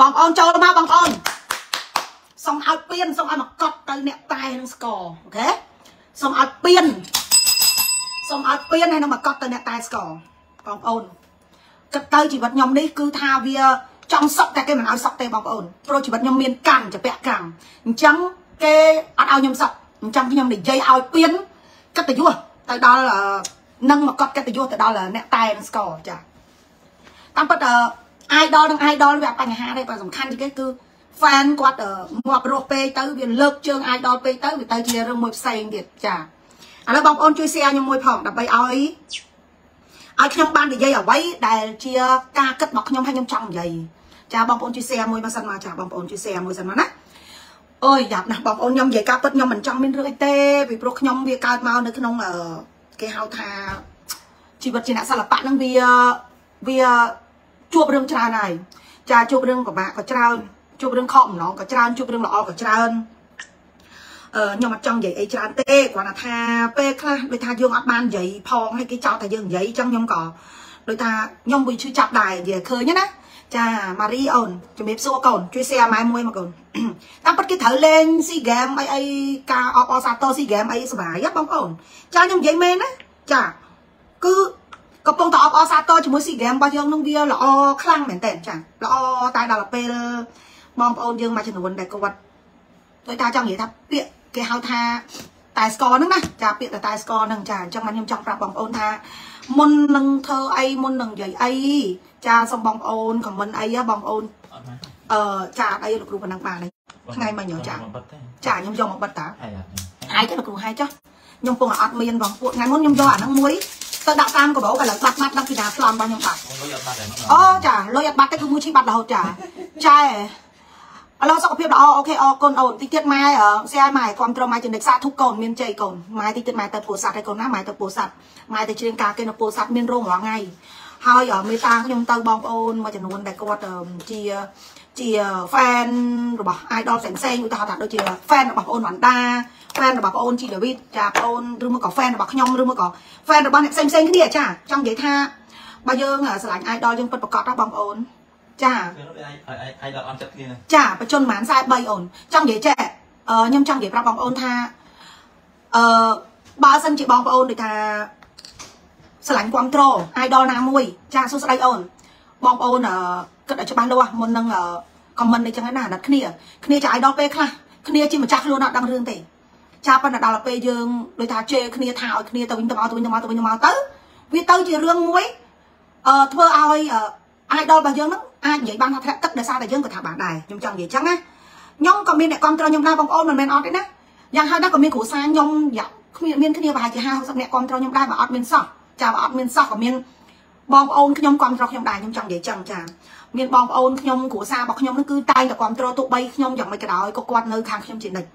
បងប្អូនចូលមកបងប្អូនសូមឲ្យពៀនសូមឲ្យមកកត់ទៅអ្នកតែនឹងស្គរអូខេសូមឲ្យពៀនសូមឲ្យពៀនហើយនឹងមកកត់ទៅអ្នកតែស្គរបងប្អូនគិតទៅជីវិតខ្ញុំនេះគឺថាវាចង់សុកតែគេមិនឲ្យសុកទេបងប្អូនព្រោះជីវិតខ្ញុំមានកម្មចពាក់កម្មអញ្ចឹងគេអត់ឲ្យខ្ញុំសុកអញ្ចឹងខ្ញុំនិយាយឲ្យពៀនកិត្តិយសទៅដល់នឹងមកកត់កិត្តិយសទៅដល់អ្នកតែនឹងស្គរចាតាមពិតអឺ idol និង idol វាបញ្ហាទេបើសំខាន់ជាងគេគឺ fan គាត់ងាប់រស់ពេកទៅវាលើកជើង idol ពេកទៅវាទៅជារឿងមួយផ្សេងទៀតចាឥឡូវបងប្អូនជួយ share ខ្ញុំមួយផងដើម្បីឲ្យឲ្យខ្ញុំបាននិយាយអ្វីដែលជាការគិតរបស់ខ្ញុំហើយខ្ញុំចង់និយាយចាបងប្អូនជួយ share មួយមកសិនមកចាបងប្អូនជួយ share មួយសិនមកណាអើយយ៉ាប់ណាស់បងប្អូនខ្ញុំនិយាយការពិតខ្ញុំមិនចង់មានរឿងអីទេពីព្រោះខ្ញុំវាកើតមកនៅក្នុងគេហៅថាជីវិតជាអ្នកសិល្បៈហ្នឹងវាវា ជួបរឿងច្រើនហើយចាជួបរឿងពិបាកក៏ច្រើនជួបរឿងខកម្ដងក៏ច្រើនជួបរឿងល្អក៏ច្រើនអឺខ្ញុំអត់ចង់និយាយអីច្រើនទេគ្រាន់តែថាពេលខ្លះដូចថាយើងអត់បាននិយាយផងហើយគេចោទថាយើងនិយាយអញ្ចឹងខ្ញុំក៏ដូចថាខ្ញុំវាឈឺចាប់ដែរនិយាយឃើញណាចាម៉ារីអូនជំរាបសួរកូនជួយ share ម៉ែមួយមកកូនតាមពិតគេត្រូវលេងស៊ីហ្គេមអីអីការអបអសាទរស៊ីហ្គេមអីសុបាយបងប្អូនចាខ្ញុំនិយាយមែនណាចាគឺ កំពុងតែអបអរសាទរជាមួយស៊ីហ្គេមរបស់យើងនឹងវាល្អខ្លាំងមែនតើចាល្អតែដល់ពេលបងប្អូនយើងមួយចំនួនដែលគាត់ដូចថាចង់និយាយថាពាក្យគេហៅថាតែស្គរហ្នឹងណាចាពាក្យតែតែស្គរហ្នឹងចាអញ្ចឹងខ្ញុំចង់ប្រាប់បងប្អូនថាមុននឹងធ្វើអីមុននឹងនិយាយអីចាសូមបងប្អូនខមមិនអីបងប្អូនអឺចាអីលោកគ្រូប៉ុណ្ណឹងបានថ្ងៃមិញចាចាខ្ញុំយកមកបិទតាហើយទៅលោកគ្រូហើយចុះខ្ញុំពងអត់មានបងពួកថ្ងៃមុនខ្ញុំយកអាហ្នឹងមួយ ទៅដាក់តាមកបោកឥឡូវបាត់បាត់ដល់ពីណាប្លន់របស់ខ្ញុំបាត់អូចាលុយអត់បាត់ទេគឺមួយឈីបាត់រហូតចាចែឥឡូវសុខភាពល្អអូខេអរគុណអូនតិចទៀតម៉ែសែម៉ែគ្រប់ត្រម៉ែចំណិចសាធុកូនមានជ័យកូនម៉ែតិចទៀតម៉ែទៅពោធិ៍សាត់ឲ្យកូនណាម៉ែទៅពោធិ៍សាត់ម៉ែទៅជ្រៀងការគេនៅពោធិ៍សាត់មានរោងរាល់ថ្ងៃហើយមេតាខ្ញុំទៅបងប្អូនមួយចំនួនដែលគាត់ជាជា fan របស់ idol ផ្សេងផ្សេងឧទាហរណ៍ថាដូចជា fan របស់បងអូនវណ្ណដា fan របស់បងអូនជីដាវីតចាបងអូនឬមកក៏ fan របស់ខ្ញុំឬមកក៏ fan របស់អ្នកផ្សេងផ្សេងគ្នាចាចង់និយាយថាបើយើងស្រឡាញ់ idol យើងពិតប្រកបណាបងប្អូនចាអាយដល់អន់ចិត្តគ្នាចាបច្ចុប្បន្ន43អូនចង់និយាយចេះខ្ញុំចង់និយាយប្រាប់បងប្អូនថាអឺបើសិនជាបងប្អូនដូចថាស្រឡាញ់គ្រប់ត្រ idol ណាមួយ ចាសួស្ដីអូនបងប្អូនគិតឲ្យច្បាស់លាស់មុននឹងខមមិនអីចឹងណាអាណិតគ្នាគ្នាចា idol ពេលខ្លះគ្នាជាម្ចាស់ខ្លួនអត់ដឹងរឿងទេ ចាប៉ុន្តែដល់ពេលយើងដូចថាជេរគ្នាថាឲ្យគ្នាទៅវិញទៅមកទៅវិញទៅមកទៅវិញទៅមកទៅវាទៅជារឿងមួយអឺធ្វើឲ្យអាយដលរបស់យើងហ្នឹងអាចនិយាយបានថាធ្លាក់ទឹកដោយសារតែយើងក៏ថាបានដែរខ្ញុំចង់និយាយចឹងណាខ្ញុំក៏មានអ្នកគ្រប់គ្រងខ្ញុំដែរបងប្អូនមិនមែនអត់ទេណាយ៉ាងហោចណាស់ក៏មានគ្រួសារខ្ញុំយ៉ាងគ្មានមានគ្នាប្រហែលជា50 60អ្នកគ្រប់គ្រងខ្ញុំដែរបើអត់មានសោះចាបើអត់មានសោះក៏មានបងប្អូនខ្ញុំគ្រប់គ្រងខ្ញុំដែរខ្ញុំចង់និយាយចឹងចាមានបងប្អូនខ្ញុំគ្រួសាររបស់ខ្ញុំនឹងគឺតែងតែគ្រប់គ្រងទោះបីខ្ញុំយ៉ាងមិនក៏ដោយក៏គាត់នៅខាងខ្ញុំជានិច្ច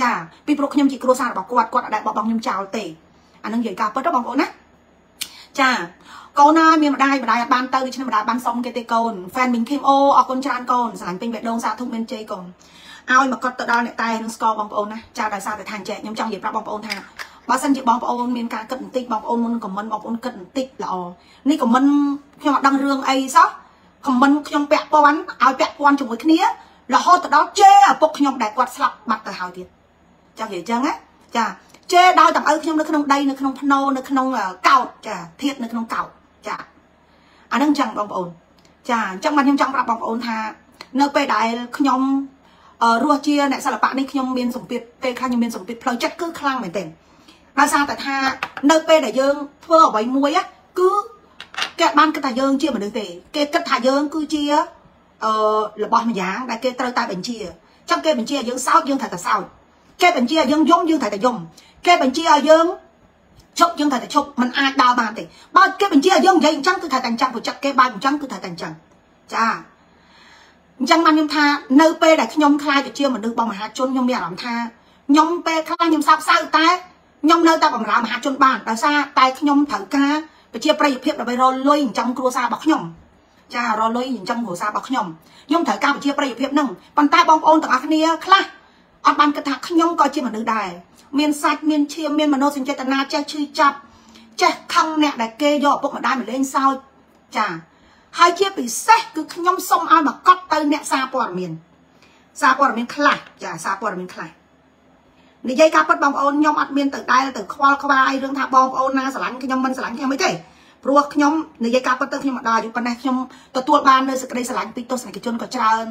ចាពីព្រោះខ្ញុំជាគ្រួសាររបស់គាត់គាត់អត់ដែលបោះបង់ខ្ញុំចោលទេអានឹងនិយាយការពិតទៅបងប្អូនណាចាកូនណាមានម្ដាយម្ដាយអត់បានទៅដូច្នេះម្ដាយបានសុំគេទេកូន fan មីងឃីមអូអរគុណច្រើនកូនស្រឡាញ់ពេញបេះដូងសាធុមានជ័យកូនឲ្យមកកត់ទៅដល់អ្នកតែនឹងស្គាល់បងប្អូនណាចាដោយសារតែថាអញ្ចឹងខ្ញុំចង់និយាយប្រាប់បងប្អូនថាបើសិនជាបងប្អូនមានការគិតបន្តិចបងប្អូនមុនខមមិនបងប្អូនគិតបន្តិចល្អនេះខមមិនខ្ញុំអត់ដឹងរឿងអីសោះខមមិនខ្ញុំពាក់ព័ន្ធឲ្យពាក់ព័ន្ធជាមួយគ្នារហូតទៅដល់ជេឪពុកខ្ញុំដែលគាត់ស្លាប់បាត់ទៅហើយទៀត ចង់និយាយអញ្ចឹងណាចាជេរដោយតំឪខ្ញុំនៅក្នុងដីនៅក្នុងភ្នោនៅក្នុងកោតចាធាតនៅក្នុងកោតចាអានឹងអញ្ចឹងបងប្អូនចាអញ្ចឹងបានខ្ញុំចង់ប្រាប់បងប្អូនថា នៅពេលដែលខ្ញុំរស់ជាអ្នកសិល្បៈនេះខ្ញុំមានសម្ពាធពេលខ្លះខ្ញុំមានសម្ពាធផ្លូវចិត្តគឺខ្លាំងមែនទែនដោយសារតែថានៅពេលដែលយើងធ្វើអ្វីមួយគឺគេបានគិតថាយើងជាមនុស្សទេគេគិតថាយើងគឺជាអឺរបស់ម្យ៉ាងដែលគេត្រូវតែបញ្ជាចឹងគេបញ្ជាឲ្យយើងសោតយើងត្រូវតែសោត គេបញ្ជាឲ្យយើងយំយើងត្រូវតែយំគេបញ្ជាឲ្យយើងឈប់យើងត្រូវតែឈប់มันអាចដើរបានទេបើគេបញ្ជាឲ្យយើងនិយាយអញ្ចឹងគឺត្រូវតែអញ្ចឹងព្រោះចិត្តគេបែបអញ្ចឹងគឺត្រូវតែអញ្ចឹងចាអញ្ចឹងបានខ្ញុំថានៅពេលដែលខ្ញុំខ្លាចទៅជាមនុស្សរបស់មហាជនខ្ញុំមានអារម្មណ៍ថាខ្ញុំពេលខ្លះខ្ញុំសោកសៅតែខ្ញុំនៅតែបំរើមហាជនបានដោយសារតែខ្ញុំត្រូវការប្រជាប្រិយភាពដើម្បីរលុយចិញ្ចឹមគ្រួសាររបស់ខ្ញុំចារលុយចិញ្ចឹមគ្រួសាររបស់ខ្ញុំខ្ញុំត្រូវការប្រជាប្រិយភាពហ្នឹងប៉ុន្តែបងប្អូនទាំងអស់គ្នាខ្លះ អត់បានគិតថាខ្ញុំក៏ជាមនុស្សដែរមានសាច់មានឈាមមានមនោសញ្ចេតនាចេះឈឺចាប់ចេះខឹងអ្នកដែលគេយកឪពុកម្ដាយមកលេងសើចចាហើយជាពិសេសគឺខ្ញុំសុំឲ្យមកកត់ទៅអ្នកសារព័ត៌មានសារព័ត៌មានខ្លះចាសារព័ត៌មានខ្លះនិយាយការពិតបងប្អូនខ្ញុំអត់មានទៅដែលទៅខ្វល់ខ្វាយរឿងថាបងប្អូនណាស្រឡាញ់ខ្ញុំមិនស្រឡាញ់ខ្ញុំអីទេព្រោះខ្ញុំនិយាយការពិតទៅខ្ញុំអត់ដល់អាយុប៉ុណ្ណេះខ្ញុំទទួលបាននៅសេចក្តីស្រឡាញ់ពីទស្សនិកជនក៏ច្រើន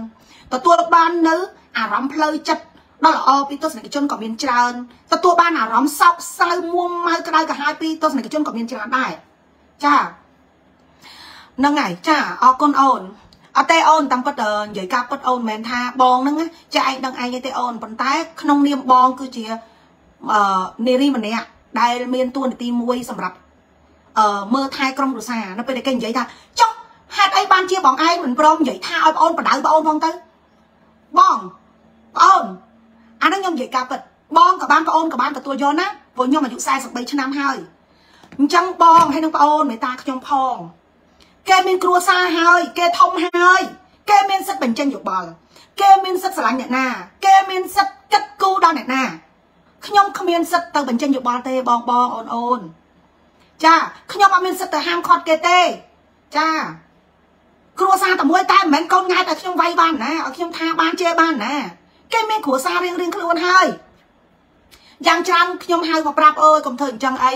ទទួលបាននៅអារម្មណ៍ផ្លូវចិត្ត ដ៏ល្អពីទស្សនិកជនក៏មានច្រើនទទួលបានអារម្មណ៍សោកសៅមួមម៉ៅក្តៅក្រហាយពីទស្សនិកជនក៏មានច្រើនដែរចាហ្នឹងហើយចាអរគុណអូនអត់ទេអូនតាមពិតនិយាយការពិតអូនមិនមែនថាបងហ្នឹងចាឯងដឹងឯងទេអូនប៉ុន្តែក្នុងនាមបងគឺជាអឺនារីម្នាក់ដែលមានតួនាទីមួយសម្រាប់អឺមើលថែក្រុមគ្រួសារនៅពេលដែលគេនិយាយថាចុះហេតុអីបានជាបងឯងមិនព្រមនិយាយថាឲ្យបងអូនបដៅបងអូនផងទៅបងបងអូន អាហ្នឹងខ្ញុំនិយាយការពិតបងក៏បានបងអូនក៏បានទទួលយកណាព្រោះខ្ញុំអាយុ43ឆ្នាំហើយអញ្ចឹងបងហើយនឹងបងអូនមេត្តាខ្ញុំផងគេមានគ្រួសារហើយ គេធំហើយ គេមានសិទ្ធិបញ្ចេញយោបល់គេមានសិទ្ធិស្រឡាញ់អ្នកណា គេមានសិទ្ធិគិតគូរដល់អ្នកណាខ្ញុំគ្មានសិទ្ធិទៅបញ្ចេញយោបល់ទេបងបងអូនអូនចាខ្ញុំអត់មានសិទ្ធិទៅហាមឃាត់គេទេចាគ្រួសារតែមួយតែមិនមែនកូនងាយតែខ្ញុំវាយបានណាឲ្យខ្ញុំថាបានជេរបានណា គេមានគ្រួសាររៀងរៀងខ្លួនហើយយ៉ាងច្រើនខ្ញុំហៅមកប្រាប់អើយកុំធ្វើអញ្ចឹងអី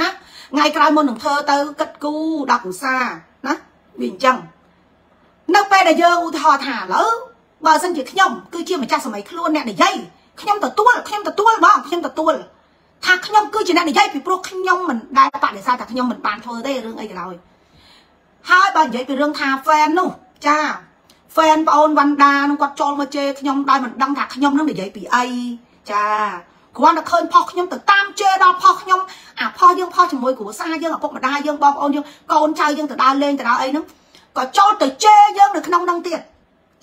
ណាថ្ងៃក្រោយមុននឹងធ្វើទៅគិតគូដល់គ្រួសារណាវាអញ្ចឹងនៅពេលដែលយើងឧទាហរណ៍ថាឥឡូវបើសិនជាខ្ញុំគឺជាម្ចាស់សម័យខ្លួនអ្នកនិយាយខ្ញុំទទួលខ្ញុំទទួលបងខ្ញុំទទួលថាខ្ញុំគឺជាអ្នកនិយាយពីព្រោះខ្ញុំមិនដែលបដិសេធថាខ្ញុំមិនបានធ្វើទេរឿងអីក៏ដោយហើយបើនិយាយពីរឿងថា fan នោះចា fan ប្អូនវណ្ដានឹងគាត់ចូលមកជេរខ្ញុំដោយមិនដឹងថាខ្ញុំនឹងនិយាយពីអីចាគ្រាន់តែឃើញផុសខ្ញុំទៅតាមជេរដល់ផុសខ្ញុំអាផុសយើងផុសជាមួយគ្រួសារយើងឪពុកម្ដាយយើងបងប្អូនយើងកូនចៅយើងទៅដើរលេងទៅដើរអីហ្នឹងក៏ចូលទៅជេរយើងនៅក្នុងហ្នឹងទៀត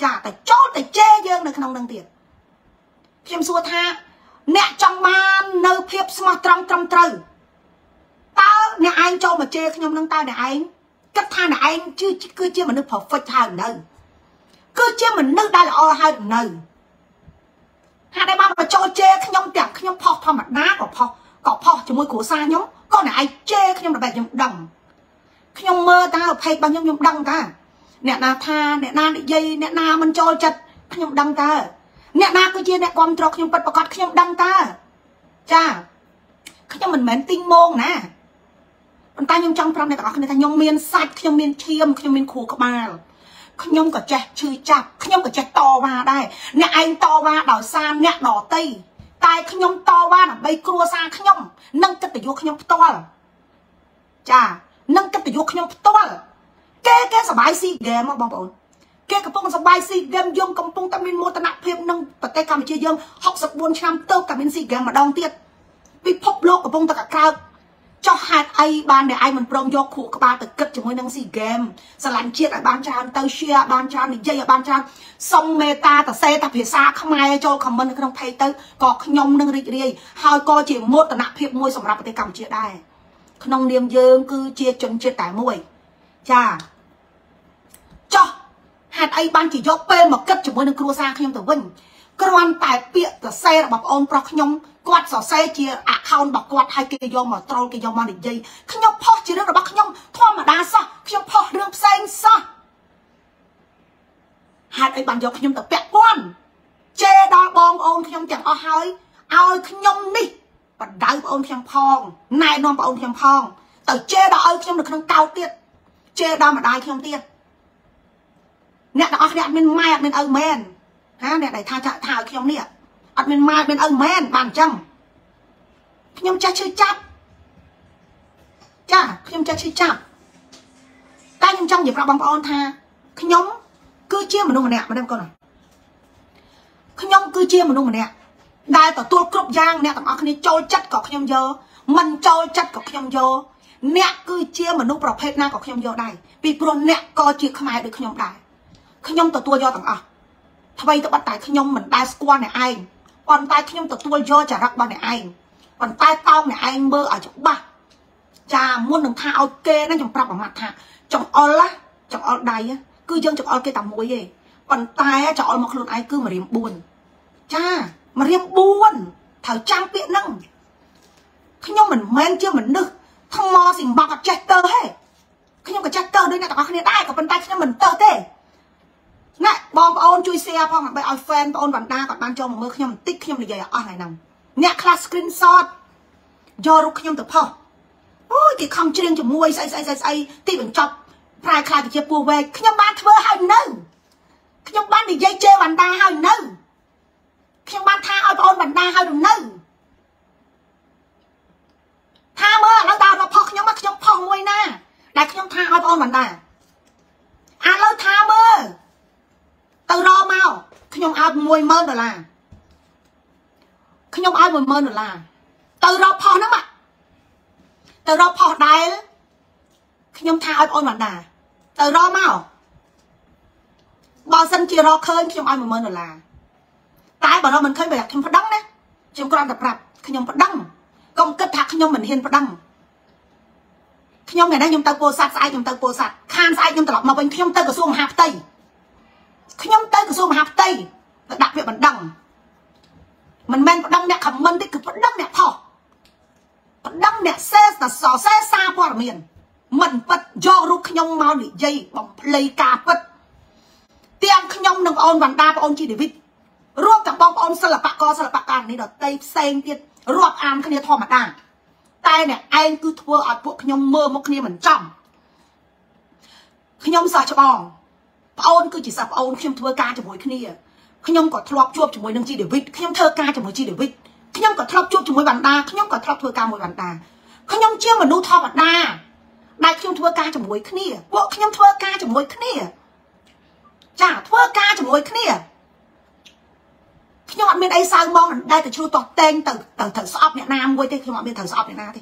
ចាតែចូលទៅជេរយើងនៅក្នុងហ្នឹងទៀតខ្ញុំសួរថា អ្នកចង់បាននៅភាពស្មោះត្រង់ត្រឹមត្រូវតើអ្នកឯងចូលមកជេរខ្ញុំនឹងតើអ្នកឯងគិតថាអ្នកឯងគឺជាមនុស្ស perfect ហើយនៅ គឺជាមនុស្សដែលល្អហើយនៅហាក់ដែលបានមកចូលជេរខ្ញុំទាំងខ្ញុំផុសធម្មតាក៏ផុសក៏ផុសជាមួយគ្រួសារខ្ញុំក៏អ្នកឯងជេរខ្ញុំដើម្បីខ្ញុំដឹងខ្ញុំមើលតើភ័យរបស់ខ្ញុំខ្ញុំដឹងតើអ្នកណាថាអ្នកណានិយាយអ្នកណាមិនចូលចិត្តខ្ញុំដឹងតើអ្នកណាគឺជាអ្នកគ្រប់គ្រងខ្ញុំពិតប្រកបខ្ញុំដឹងតើចាខ្ញុំមិនមែនទីងមងណាប៉ុន្តែខ្ញុំចង់ប្រាប់អ្នកទាំងអស់គ្នាថាខ្ញុំមានសាច់ខ្ញុំមានឈាមខ្ញុំមានខួរក្បាល ខ្ញុំក៏ចេះឈឺចាប់ខ្ញុំក៏ចេះតវ៉ាដែរអ្នកឯងតវ៉ាដោយសារអ្នកដតីតែខ្ញុំតវ៉ាដើម្បីគ្រួសារខ្ញុំនិងកិត្តិយសខ្ញុំផ្ទាល់ចានិងកិត្តិយសខ្ញុំផ្ទាល់គេគេសបាយស៊ីហ្គេមមកបងប្អូនគេកំពុងសបាយស៊ីហ្គេមយើងកំពុងតែមានមោទនភាពនឹងប្រទេសកម្ពុជាយើង64ឆ្នាំទៅតែមានស៊ីហ្គេមម្ដងទៀតពិភពលោកកំពុងតែកកើក ចុះហេតុអីបានអ្នកឯងមិនព្រមយកខួរក្បាលទៅគិតជាមួយនឹងស៊ីហ្គេមស្រឡាញ់ជាតិឲ្យបានច្រើនទៅ share បានច្រើននិយាយឲ្យបានច្រើនសុំមេត្តាតសេតែភាសាខ្មែរចូល comment នៅក្នុង page ទៅក៏ខ្ញុំនឹងរីករាយហើយក៏ជាមោទនភាពមួយសម្រាប់ប្រទេសកម្ពុជាដែរក្នុងនាមយើងគឺជាជនជាតិតែមួយចាចុះហេតុអីបានជាយកពេលមកគិតជាមួយនឹងគ្រួសារខ្ញុំទៅវិញគ្រាន់តែពាក្យសរសេររបស់បងអូនប្រុសខ្ញុំ គាត់សរសេរជា account របស់គាត់ហើយគេយកមកត្រូលគេយកមកនិយាយខ្ញុំផុសជារឿងរបស់ខ្ញុំធម្មតាសោះខ្ញុំផុសរឿងផ្សេងសោះហេតុអីបានយកខ្ញុំទៅពាក់ព័ន្ធជេរដល់បងប្អូនខ្ញុំទាំងអស់ហើយឲ្យខ្ញុំនេះបដៅបងប្អូនខ្ញុំផងណែនាំបងប្អូនខ្ញុំផងទៅជេរដល់ឲ្យខ្ញុំនៅក្នុងកោតទៀតជេរដល់ម្ដាយខ្ញុំទៀតអ្នកទាំងអស់គ្នាអត់មានម៉ែអត់មានឪមែនហាអ្នកដែលថាថាឲ្យខ្ញុំនេះ អត់មានម៉ែមានឪមែនបានអញ្ចឹងខ្ញុំចាស់ឈឺចាប់ចាខ្ញុំចាស់ឈឺចាប់តែខ្ញុំចង់និយាយប្រាប់បងប្អូនថាខ្ញុំគឺជាមនុស្សម្នាក់ម្ដងកូនខ្ញុំគឺជាមនុស្សម្នាក់ដែលទទួលគ្រប់យ៉ាងអ្នកទាំងអស់គ្នាចូលចិត្តក៏ខ្ញុំយកមិនចូលចិត្តក៏ខ្ញុំយកអ្នកគឺជាមនុស្សប្រភេទណាក៏ខ្ញុំយកដែរពីព្រោះអ្នកក៏ជាខ្មែរដូចខ្ញុំដែរខ្ញុំទទួលយកទាំងអស់អ្វីទៅបាត់តែខ្ញុំមិនដែលស្គាល់អ្នកឯង ប៉ុន្តែខ្ញុំទទួលយកចរិតរបស់អ្នកឯងប៉ុន្តែតោងអ្នកឯងមើលឲ្យច្បាស់ចាមុននឹងថាឲ្យគេណាខ្ញុំប្រាប់អាម៉ាត់ថាចង្អុលចង្អុលដៃគឺយើងចង្អុលគេតែមួយទេប៉ុន្តែចង្អុលមកខ្លួនឯងគឺម្រាម4ចាម្រាម4ត្រូវចាំពាក្យហ្នឹងខ្ញុំមិនមែនជាមនុស្សថ្មសិង្ហបកអត់ចេះទៅទេខ្ញុំក៏ចាស់ទៅដូចអ្នកទាំងអស់គ្នាដែរក៏ប៉ុន្តែខ្ញុំមិនទៅទេ ណាបងប្អូនជួយ share ផងដើម្បីឲ្យ fan បងអូនបណ្ដាគាត់បានចូលមកមើលខ្ញុំបន្តិចខ្ញុំនិយាយអស់ថ្ងៃហ្នឹងអ្នកខ្លះ screenshot យករូបខ្ញុំទៅផុសអូយគេខំច្រៀងជាមួយស្អីស្អីស្អីស្អីទីបញ្ចប់ប្រែខ្លាចជាពោះវែកខ្ញុំបានធ្វើហើយនៅខ្ញុំបាននិយាយជេរបណ្ដាហើយនៅខ្ញុំបានថាឲ្យបងអូនបណ្ដាហើយនៅថាមើលឥឡូវដល់មកផុសខ្ញុំមកខ្ញុំផុសមួយណាដែលខ្ញុំថាឲ្យបងអូនបណ្ដាឥឡូវថាមើល ទៅរមកខ្ញុំឲ្យ10000ដុល្លារខ្ញុំឲ្យ10000ដុល្លារទៅរកផុសហ្នឹងមកទៅរកផុសដែលខ្ញុំថាឲ្យបងអូនបណ្ដាទៅរកមកបើសិនជារកឃើញខ្ញុំឲ្យ10000ដុល្លារតែបើរកមិនឃើញបើខ្ញុំប្តឹងណាខ្ញុំគ្រាន់តែប្រាប់ខ្ញុំប្តឹងកុំគិតថាខ្ញុំមិនហ៊ានប្តឹងខ្ញុំថ្ងៃនេះខ្ញុំទៅពោធិ៍សាត់ស្អែកខ្ញុំទៅពោធិ៍សាត់ខានស្អែកខ្ញុំត្រឡប់មកវិញខ្ញុំទៅក្រសួងមហាផ្ទៃ ខ្ញុំទៅក្រសួងមហាផ្ទៃទៅដាក់ពាក្យបណ្ដឹងមិនមែនបណ្ដឹងអ្នកខមមិនទេគឺបណ្ដឹងអ្នកផុសបណ្ដឹងអ្នកសេសសរសេរសារព័ត៌មានមិនពិតយករូបខ្ញុំមកនិយាយបំភ្លៃការពិតទាំងខ្ញុំនិងអូនវណ្ដាបងអូនជីដេវីតរួមទាំងបងប្អូនសិល្បករសិល្បករនេះដតីផ្សេងទៀតរាប់អានគ្នាធម្មតាតែអ្នកឯងគឺធ្វើឲ្យពួកខ្ញុំមើលមកគ្នាមិនចំខ្ញុំសោះច្បង ប្អូនគឺជាសិស្សប្អូនខ្ញុំធ្វើការជាមួយគ្នាខ្ញុំក៏ធ្លាប់ជួបជាមួយនឹងជីដេវីតខ្ញុំធ្វើការជាមួយជីដេវីតខ្ញុំក៏ធ្លាប់ជួបជាមួយវណ្ដាខ្ញុំក៏ធ្លាប់ធ្វើការមួយវណ្ដាខ្ញុំជាមនុស្សធម្មតាដែលខ្ញុំធ្វើការជាមួយគ្នាពួកខ្ញុំធ្វើការជាមួយគ្នាចាធ្វើការជាមួយគ្នាខ្ញុំអត់មានអីសៅមកមិនដែលទៅឈ្លោះតោះតែងទៅទៅត្រូវស្អប់អ្នកណាមួយទេខ្ញុំអត់មានត្រូវស្អប់អ្នកណាទេ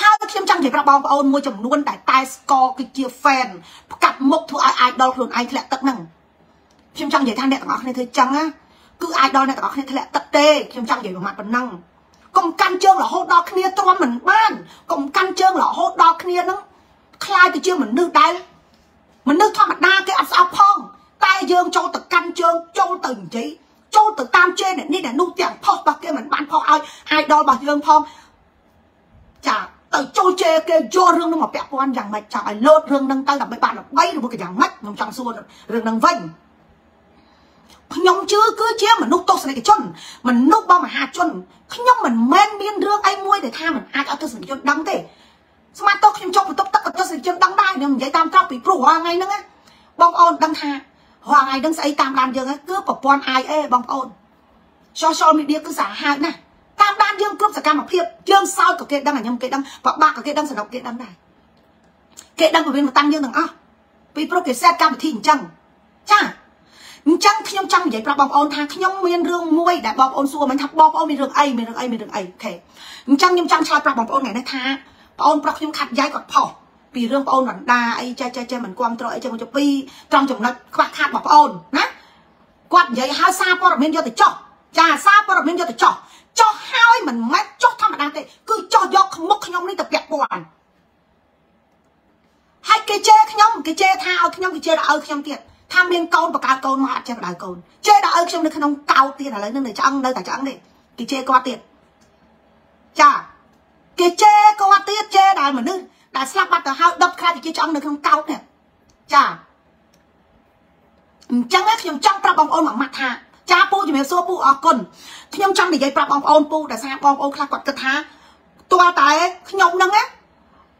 ហើយខ្ញុំចង់និយាយប្រាប់បងប្អូនមួយចំនួនដែលតែស្កគឺជា fan ផ្ដាក់មុខធ្វើឲ្យអាយដល់ខ្លួនឯងធ្លាក់ទឹកហ្នឹងខ្ញុំចង់និយាយថាអ្នកទាំងអស់គ្នាធ្វើចឹងណាគឺអាយដល់អ្នកទាំងអស់គ្នាធ្លាក់ទឹកទេខ្ញុំចង់និយាយប្រមាថប៉ុណ្ណឹងកុំកាន់ជើងរហូតដល់គ្នាទ្រាំមិនបានកុំកាន់ជើងរហូតដល់គ្នាហ្នឹងខ្លាចទៅជាមនុស្សដែលមនុស្សធម្មតាគេអត់ស្អប់ផង តែយើងចូលទៅកាន់ជើងចូលទៅនិយាយចូលទៅតាមជេរអ្នកនេះអ្នកនោះទាំងផុសរបស់គេមិនបានផុសឲ្យអាយដល់របស់យើងផងចា ទៅចូលជេរគេយករឿងនោះមកពាក់ព័ន្ធយ៉ាងម៉េចចង់ឲ្យលោតរឿងហ្នឹងទៅដើម្បីបានល្បីឬក៏យ៉ាងម៉េចខ្ញុំចង់សួររឿងហ្នឹងវិញខ្ញុំជឿគឺជាមនុស្សទស្សនិកជនមនុស្សរបស់មហាជនខ្ញុំមិនមែនមានរឿងអីមួយដែលថាមិនអាចឲ្យទស្សនិកជនដឹងទេស្មាតទៅខ្ញុំចុះបន្ទប់ទឹកទស្សនិកជនដឹងដែរខ្ញុំនិយាយតាមត្រង់ពីព្រោះរាល់ថ្ងៃហ្នឹងបងប្អូនដឹងថារាល់ថ្ងៃហ្នឹងស្អីតាមដានយើងគឺប្រព័ន្ធ IA បងប្អូន social media គឺសាហាវណាស់ តាមដានយើងគ្រប់សកម្មភាពយើងសោតក៏គេដឹងខ្ញុំគេដឹងបបាក់ក៏គេដឹងសនុកគេដឹងដែរគេដឹងពីវិញតាំងយើងទាំងអស់ពីព្រោះគេសេតកម្មវិធីអញ្ចឹងចាអញ្ចឹងខ្ញុំចង់និយាយប្រាប់បងប្អូនថាខ្ញុំមានរឿងមួយដែលបងប្អូនសួរមិនថាបងប្អូនមានរឿងអីមានរឿងអីមានរឿងអីអូខេអញ្ចឹងខ្ញុំចង់ឆ្លើយប្រាប់បងប្អូនថ្ងៃនេះថាបងប្អូនប្រុសខ្ញុំខាត់យ៉ៃគាត់ផុសពីរឿងបងអូនវណ្ដាអីចេះចេះចេះមិនគ្រប់ត្រអីចឹងទៅពីត្រង់ចំណុចខ្វះខាតរបស់បងអូនណាគាត់និយាយហៅសារព័ត៌មានយកទៅចោះចាសារព័ត៌មានយកទៅចោះ ចោះហើយមិនមែនចោះធម្មតាទេគឺចោះយកមុខខ្ញុំនេះទៅពាក់ព័ន្ធហើយគេជេរខ្ញុំគេជេរថាឲ្យខ្ញុំគេជេរដល់ឲ្យខ្ញុំទៀតថាមានកូនបកើតកូនមកអត់ចេះបដៅកូនជេរដល់ឲ្យខ្ញុំនៅក្នុងកោទៀតឥឡូវនឹងនៅឆ្អឹងនៅតែឆ្អឹងនេះគេជេរគាត់ទៀតចាគេជេរគាត់ទៀតជេរដល់មនុស្សដែលស្លាប់បាត់ទៅហើយដុតខ្លាចជាឆ្អឹងនៅក្នុងកោតនេះចាអញ្ចឹងខ្ញុំចង់ប្រាប់បងប្អូនមួយម៉ាត់ថា ចាពូជំរាបសួរពូអរគុណខ្ញុំចង់និយាយប្រាប់បងប្អូនពូដែលសារបងប្អូនខ្លះគាត់គិតថាទាល់តែខ្ញុំនឹងណា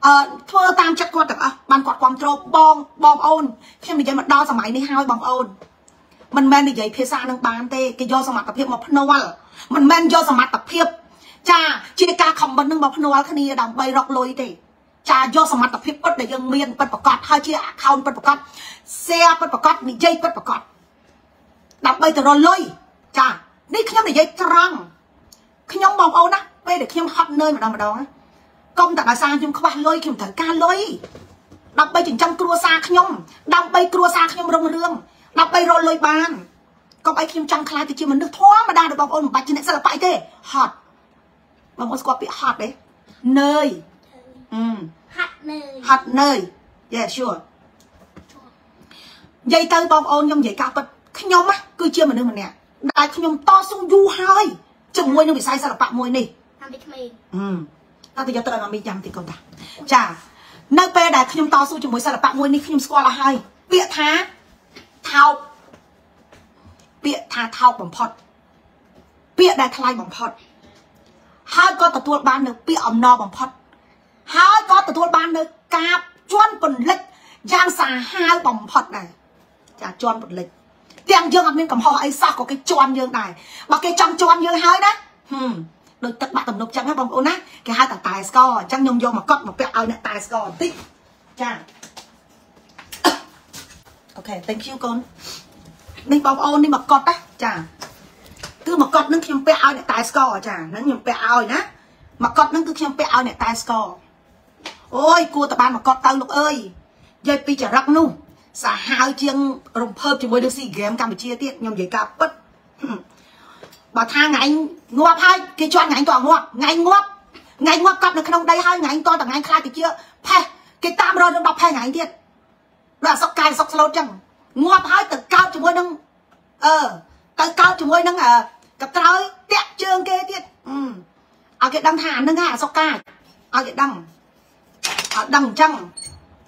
អឺធ្វើតាមចិត្តគាត់ទាំងអស់បានគាត់គ្រប់គ្រងបងបងប្អូនខ្ញុំនិយាយមកដល់សម័យនេះហើយបងប្អូនមិនមែននិយាយភាសានឹងបានទេគេយកសមត្ថភាពមកភ្នាល់មិនមែនយកសមត្ថភាព ចាជាការខំបិននឹងមកភ្នាល់គ្នាដើម្បីរកលុយទេចាយកសមត្ថភាពពិតដែលយើងមានពិតប្រកបហើយជា account ពិតប្រកប share ពិតប្រកបនិយាយពិតប្រកប ដើម្បីទៅរលុយចានេះខ្ញុំនិយាយត្រង់ខ្ញុំបងប្អូនណាពេលដែលខ្ញុំហត់នឿយម្ដងម្ដងកុំតែដោយសារខ្ញុំខ្វះលុយខ្ញុំត្រូវការលុយដើម្បីចិញ្ចឹមគ្រួសារខ្ញុំដើម្បីគ្រួសារខ្ញុំរុងរឿងដើម្បីរលុយបានកុំឲ្យខ្ញុំចង់ខ្លាចទៅជាមនុស្សធម្មតារបស់បងប្អូនមិនបាច់ជាអ្នកសិល្បៈទេហត់បងប្អូនស្គាល់ពាក្យហត់ទេនឿយហាត់នើយហាត់នើយ Yeah sure និយាយទៅបងប្អូនខ្ញុំនិយាយការពិត ខ្ញុំគឺជាមនុស្សម្នាក់ដែលខ្ញុំតស៊ូយូរហើយជាមួយនឹងវិស័យសិល្បៈមួយនេះតាំងពីក្មេងអឺតើទៅយកទៅឲ្យម៉ាមីញ៉ាំតិចកូនតាចានៅពេលដែលខ្ញុំតស៊ូជាមួយសិល្បៈមួយនេះខ្ញុំស្គាល់អស់ហើយពាក្យថាថោកពាក្យថាថោកបំផុតពាក្យដែលថ្លៃបំផុតហើយក៏ទទួលបាននៅពាក្យអំណរបំផុតហើយក៏ទទួលបាននៅការជន់ពន្លិចយ៉ាងសាហាវបំផុតដែរចាជន់ពន្លិច ទាំងយើងអត់មានកំហុសអីសោះក៏គេជន់យើងដែរបើគេចង់ជន់យើងហើយណាហឹមដូចទឹកបាក់ទំនប់ចឹងណាបងប្អូនណាគេហៅតែតែស្ករអញ្ចឹងខ្ញុំយកមកកត់មកពាក់ឲ្យអ្នកតែស្ករបន្តិចចាអូខេ thank you កូននេះបងប្អូននេះមកកត់ណាចាគឺមកកត់នឹងខ្ញុំពាក់ឲ្យអ្នកតែស្ករចាហ្នឹងខ្ញុំពាក់ឲ្យណាមកកត់នឹងគឺខ្ញុំពាក់ឲ្យអ្នកតែស្ករអូយគួរតែបានមកកត់ទៅលោកអើយនិយាយពីចរិតនោះ សាហាវជាងរំភើបជាមួយនឹង SEA Games កម្ពុជាទៀតខ្ញុំនិយាយការពិតបើថាថ្ងៃងាប់ហើយគេជន់ថ្ងៃតងាប់ថ្ងៃងាប់ថ្ងៃងាប់កាប់នៅក្នុងដីហើយថ្ងៃតតថ្ងៃខ្លាចទៅជាផេះគេតាមរកនឹង10ផេះថ្ងៃទៀតដល់សុកកាយសុកស្លូតចឹងងាប់ហើយទៅកោតជាមួយនឹងអឺទៅកោតជាមួយនឹងកត្រោយតាក់ជើងគេទៀតអឺឲ្យគេដឹងថាអានឹងអាសុកកាយឲ្យគេដឹងឲ្យដឹងអញ្ចឹង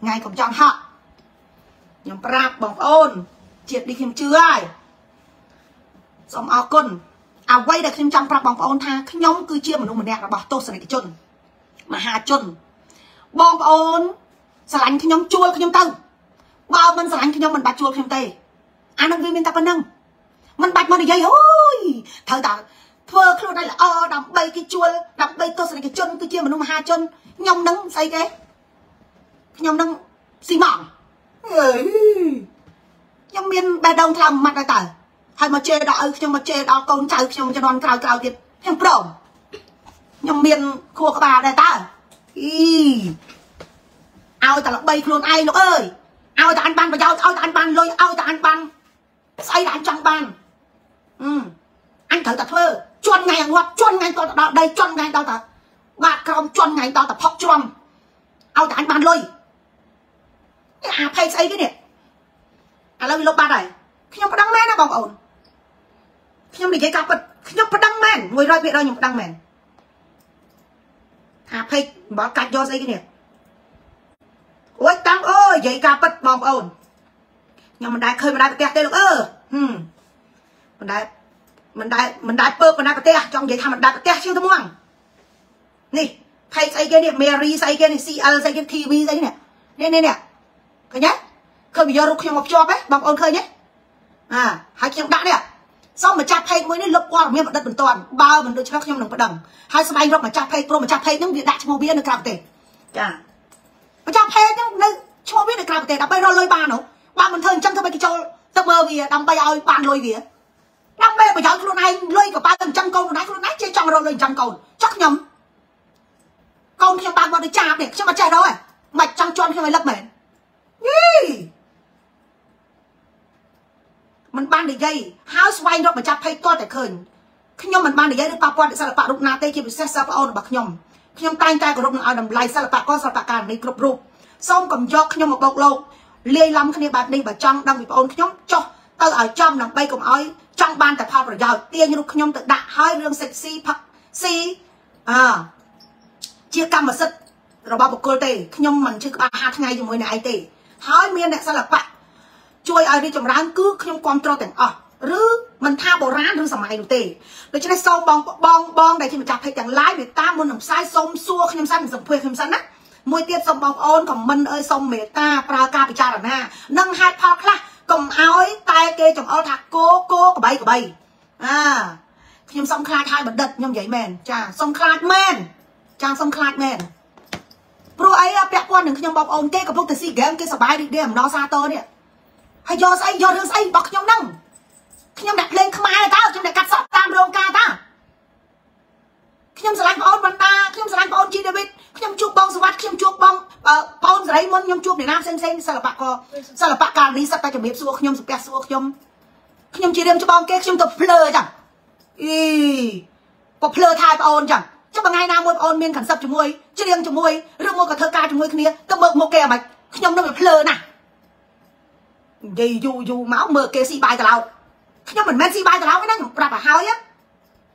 ថ្ងៃកុំចង់ហក់ ខ្ញុំប្រាប់បងប្អូនជាតិនេះខ្ញុំជឿហើយសូមអរគុណអ្វីដែលខ្ញុំចង់ប្រាប់បងប្អូនថាខ្ញុំគឺជាមនុស្សម្នាក់របស់ទស្សនិកជន មហាជនបងប្អូនស្រឡាញ់ខ្ញុំជួលខ្ញុំទៅបើមិនស្រឡាញ់ខ្ញុំមិនបាច់ជួលខ្ញុំទេអានឹងវាមានតែប៉ុណ្្នឹងមិនបាច់មកនិយាយអូយត្រូវតែធ្វើខ្លួនឲ្យល្អដើម្បីគេជួលដើម្បីទស្សនិកជនគឺជាមនុស្សមហាជនខ្ញុំនឹងស្អីគេខ្ញុំនឹងស៊ីម៉ង អើយខ្ញុំមានបេះដូងថ្លើមម៉ាត់ហើយតើហើយមកជេរដល់ឪខ្ញុំមកជេរដល់កូនចៅខ្ញុំជំនាន់ក្រោយក្រោយទៀតខ្ញុំព្រមខ្ញុំមានខួរក្បាលដែរតើអីឲ្យតែល្បីខ្លួនឯងលោកអើយឲ្យតែអញបានប្រយោជន៍ឲ្យតែអញបានលុយឲ្យតែអញបានស្អីដែលអញចង់បានអឺអញត្រូវតែធ្វើជន់ថ្ងៃងាប់ជន់ថ្ងៃតដល់ដីជន់ថ្ងៃដល់តាបាតក្រោមជន់ថ្ងៃដល់តាផុកជ្រំឲ្យតែអញបានលុយ អាភ័យស្អីគេនេះឥឡូវវាលុបបាត់ហើយខ្ញុំប្តឹងមែនណាបងប្អូនខ្ញុំនិយាយការពិតខ្ញុំប្តឹងមែន100%ខ្ញុំប្តឹងមែនអាភ័យបើកាច់យកស្អីគេនេះអូយតាំងអូយនិយាយការពិតបងប្អូនខ្ញុំមិនដែលឃើញមិនដែលប្រទេសទេលោកអើហឹមមិនដែលមិនដែលមិនដែលពើមិនដែលប្រទេសចង់និយាយថាមិនដែលប្រទេសជាងទៅមកនេះភ័យស្អីគេនេះ Mary ស្អីគេនេះ CL ស្អីគេ TV ស្អីនេះនេះនេះនេះ ឃើញទេឃើញវាយករូបខ្ញុំមកភ្ជាប់ហ៎បងប្អូនឃើញទេអាហើយខ្ញុំដាក់នេះសូមម្ចាស់ពេកមួយនេះលុបព័ត៌មានបណ្ឌិតបន្ទាន់បើមិនដូច្នោះខ្ញុំនឹងប្តឹងហើយស្វែងរកម្ចាស់ពេកព្រោះម្ចាស់ពេកហ្នឹងវាដាក់ឈ្មោះវានៅក្រៅប្រទេសចាម្ចាស់ពេកហ្នឹងនៅឈ្មោះវានៅក្រៅប្រទេសដើម្បីរកលុយបាននោះបើមិនធ្វើអញ្ចឹងធ្វើឲ្យគេចូលទៅមើលវាដើម្បីឲ្យបានលុយវាដើម្បីប្រយោជន៍ខ្លួនឯងលុយកប៉ាល់អញ្ចឹងកូនខ្លួនឯងខ្លួនឯងចេះចង់រកលុយអញ្ចឹងកូនចុះខ្ញុំកូនខ្ញុំបានមកទៅចាប់នេះខ្ញុំអត់ចេះ đâu ហ៎មិនចង់ជន់ខ្ញុំឲ្យលឹកមែន យីมันបាននិយាយហើយស្វែងរកម្ចាស់ភ័យទាល់តែឃើញខ្ញុំមិនបាននិយាយឬប៉ះពាល់ដល់សិល្បៈរូបណាទេជាពិសេសសិស្សប្អូនរបស់ខ្ញុំខ្ញុំតែងតែគោរពនឹងឲ្យតម្លៃសិល្បករសិល្បករនេះគ្រប់រូបសូមកុំយកខ្ញុំមកបោកលោកលាយឡំគ្នាបែបនេះបើចង់ដឹងពីប្អូនខ្ញុំចុះទៅឲ្យចំដើម្បីកុំឲ្យចង់បានតែផលប្រយោជន៍ទាញរូបខ្ញុំទៅដាក់ហើយរឿងសេកស៊ីផឹកស៊ីអើជាកម្មសិទ្ធិរបស់បុគ្គលទេខ្ញុំមិនជឿក្បាល5ថ្ងៃជាមួយអ្នកឯងទេ ហើយមានអ្នកសិល្បៈជួយឲ្យរីកចម្រើនគឺខ្ញុំគ្រប់គ្រងទាំងអស់ឬមិនថាបុរាណឬសម័យនោះទេដូច្នេះសូមបងបងបងដែលជាម្ចាស់ពេកទាំង live វាតាមមុននឹងផ្សាយសូមសួរខ្ញុំសិនសម្ភារខ្ញុំសិនណាមួយទៀតសូមបងប្អូនខមមិនអើយសូមមេត្តាប្រើការពិចារណានឹងហេតុផលខ្លះកុំឲ្យតែគេចង្អុលថាគោគោក្បីក្បីអាខ្ញុំសុំខ្លាចឲ្យបណ្ឌិតខ្ញុំនិយាយមែនចាសុំខ្លាចមែនចាសុំខ្លាចមែន ព្រោះអីពាក់ព័ន្ធនឹងខ្ញុំបងប្អូនគេកំពុងតែស៊ីហ្គេមគេសប្បាយរីករាយអំណរសាទរនេះហើយយកស្អីយករឿងស្អីរបស់ខ្ញុំហ្នឹងខ្ញុំដាក់ភ្លេងខ្មែរតើខ្ញុំដាក់កាត់សក់តាមរោងការតើខ្ញុំស្រឡាញ់បងអូនបណ្ដាខ្ញុំស្រឡាញ់បងអូនជីដាវីតខ្ញុំជួបបងសវັດខ្ញុំជួបបងបងសេរីមុនខ្ញុំជួបអ្នកណាផ្សេងផ្សេងសិល្បករសិល្បករនេះសត្វតែជំរាបសួរខ្ញុំសំពះសួរខ្ញុំខ្ញុំជារៀមច្បងគេខ្ញុំទៅភ្លើចឹងអីក៏ភ្លើថែបងអូនចឹងចុះថ្ងៃណាមួយបងអូនមានកន្សឹបជាមួយ ច្រៀងជាមួយឬមកក៏ធ្វើការជាមួយគ្នាទៅមើលមុខគេអាម៉េចខ្ញុំនឹងវាភ្លើណាស់និយាយយូរយូរមកមើលគេស៊ីបាយត្រឡោកខ្ញុំមិនមែនស៊ីបាយត្រឡោកទេណាខ្ញុំប្រាប់ឲ្យហើយ